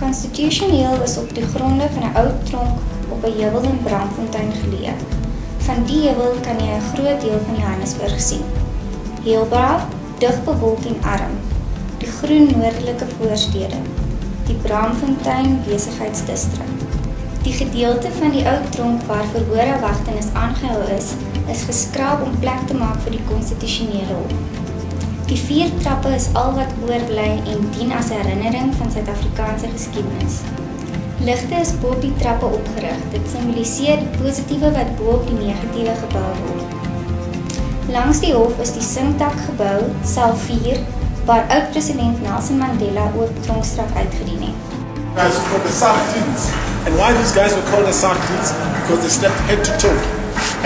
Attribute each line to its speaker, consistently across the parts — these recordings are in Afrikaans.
Speaker 1: Konstitusioneel is op die gronde van 'n ou tronk op 'n heuwel in Brandfontein geleë. Van die heuwel kan jy 'n groot deel van Johannesburg sien. Heelbraaf, dig bewolk en arm. Die groen noordelike voorstede. Die Brandfontein besigheidsdistrik. Die gedeelte van die ou tronk waar verhoorwagtenis aangehou is, is geskraap om plek te maak vir die konstitusionele hof. Die vier trappe is al wat oorbly en dien as herinnering van Suid-Afrikaanse geskiedenis. Ligte is bo op die trappe opgerig. Dit simboliseer die positiewe wat bo op die negatiewe gebou word. Langs die hof is die Singtak gebou, sel 4, waar oud-president Nelson Mandela ook tronkstraf uitgedien het.
Speaker 2: Guys called the Sartines. And why these guys were called the Sartines? Because they slept head to toe.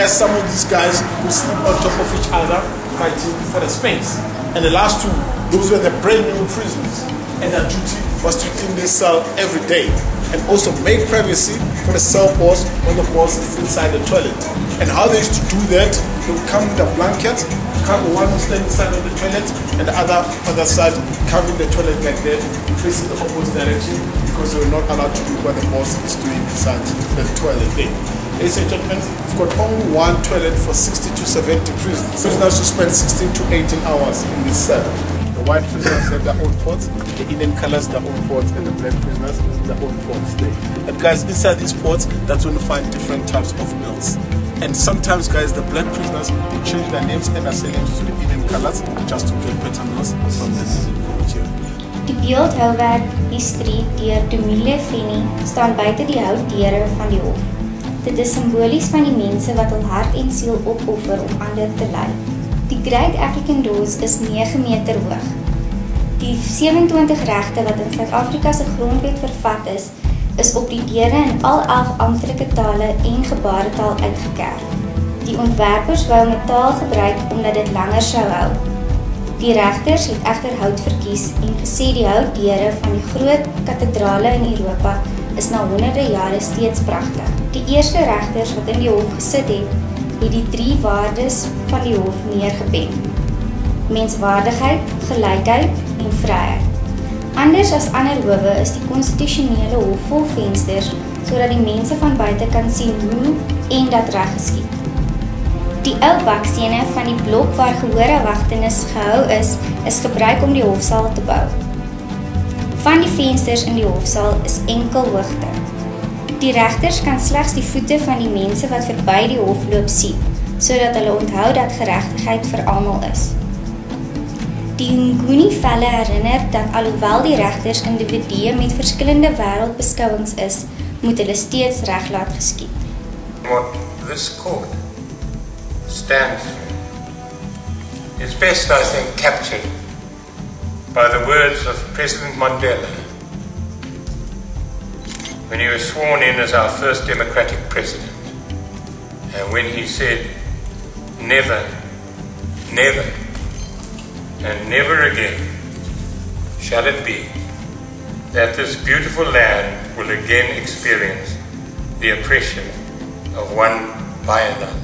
Speaker 2: As some of these guys who sleep on top of each other fighting for the space. And the last two, those were the brand new prisoners. And their duty was to clean their cell every day. And also make privacy for the cell boss when the boss is inside the toilet. And how they used to do that, they would come with a blanket, cover one stand inside of the toilet, and the other on the side covering the toilet like that, facing the opposite direction, because they were not allowed to do what the boss is doing inside the toilet there. Ladies and gentlemen, we've got only one toilet for 60 to 70 prisoners. Prisoners should spend 16 to 18 hours in this cell. The white prisoners have their own pots, the Indian colors their own pots, and the black prisoners their own there. And guys, inside these pots, that's when you find different types of meals. And sometimes, guys, the black prisoners they change their names and their names to the Indian colors just to get better meals from the culture.
Speaker 1: Die beeldhouwerk History deur Domile Fenny staan buite die houtdeure van die hof. Dit is simbolies van die mense wat hul hart en siel opoffer om ander te lei. Die Great African Doors is 9 meter hoog. Die 27 regte wat in Suid-Afrika se grondwet vervat is, is op die deure in al 11 amptelike tale en gebaretaal uitgekerf. Die ontwerpers wou metaal gebruik omdat dit langer sou hou. Die regters het egter hout verkies en gesê die houtdeure van die groot kathedrale in Europa is na honderde jare steeds pragtig. Die eerste regters wat in die hof gesit het, het die drie waardes van die hof neergepen. Menswaardigheid, gelykheid en vryheid. Anders as ander howe is die konstitusionele hof vol vensters sodat die mense van buite kan sien hoe en dat reg geskied. Die ou bakstene van die blok waar gehoorwagtenis gehou is, is gebruik om die hofsaal te bou. Van die vensters in die hofsaal is enkel hoogte. Die regters kan slegs die voete van die mense wat verby die hof loop sien, sodat hulle onthou dat geregtigheid vir almal is. Die Nguni velle herinner dat alhoewel die regters individue met verskillende wêreldbeskouings is, moet hulle steeds reg laat geskied.
Speaker 3: What this court stands is best, I think, captured by the words of President Mandela when he was sworn in as our first democratic president. And when he said, never, never, and never again shall it be that this beautiful land will again experience the oppression of one by another.